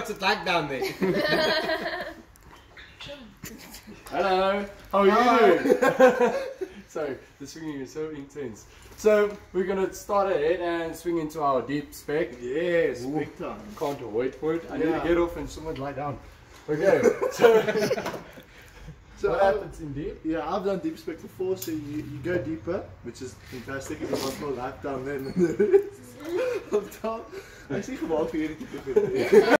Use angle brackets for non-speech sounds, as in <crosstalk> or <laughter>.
What's it like down there? <laughs> Hello, how are you doing? <laughs> Sorry, the swinging is so intense. So we're gonna start ahead and swing into our deep spec. Yes, Ooh. big time. Can't wait for it. I need to get off and someone lie down. <laughs> Okay, so So what happens in deep? Yeah, I've done deep spec before, so you, you go deeper, which is fantastic. It's a lot more life down there than there is on top. Actually, you to jullie it.